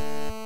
you